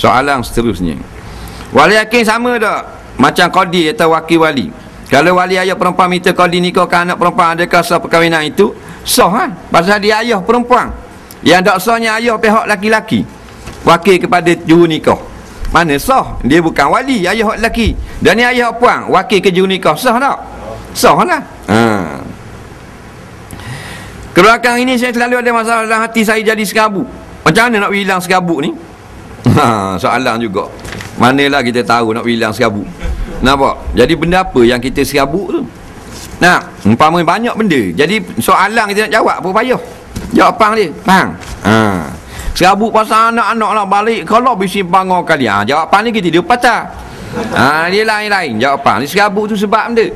soalan seterusnya wali yakin sama tak? Macam qadi atau wakil wali. Kalau wali ayah perempuan minta qadi nikahkan anak perempuan adakah sah perkahwinan itu? Sah kan pasal dia ayah perempuan. Yang tak sahnya ayah pihak laki-laki wakil kepada juru nikah. Mana sah? Dia bukan wali ayah lelaki. Dan ni ayah puan wakil ke juru nikah. Sah tak? Sah lah. Ha. ke belakang ini saya selalu ada masalah dalam hati saya jadi sekabut macam mana nak hilang sekabut ni ha, soalan juga. Manalah kita tahu nak hilang sekabut nampak? Jadi benda apa yang kita serabut tu? Nah umpama banyak benda. Jadi soalan kita nak jawab apa payah? Jawapan dia faham? Ha. Serabut pasal anak-anak nak balik kalau bisi bangun kali. Ha jawapan ni kita dia patah. Ha dia lain-lain jawapan. Ni serabut tu sebab benda.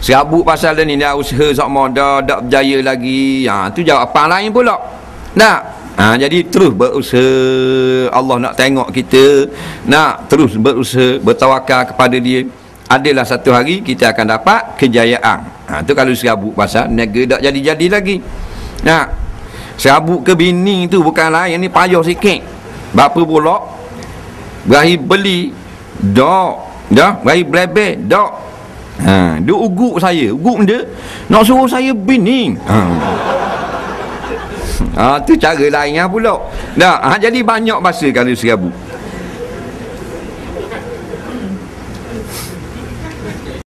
Serabut pasal dia ni dia usaha sama dah tak berjaya lagi. Ha tu jawapan lain pula. Nak Ha, jadi terus berusaha Allah nak tengok kita Nak terus berusaha Bertawakal kepada dia adalah satu hari kita akan dapat kejayaan. Ha tu kalau serabut pasal negara tak jadi-jadi lagi. Nah. Serabut ke bini tu bukan lain ni payah sikit. Bapa pula berahi beli dok. Dah, berahi blebe dok. Ha, dia uguk saya. Uguk dia nak suruh saya bini. Ha. Ha tu cara lainnya pula. Dah, ha, jadi banyak masa kalau serabut.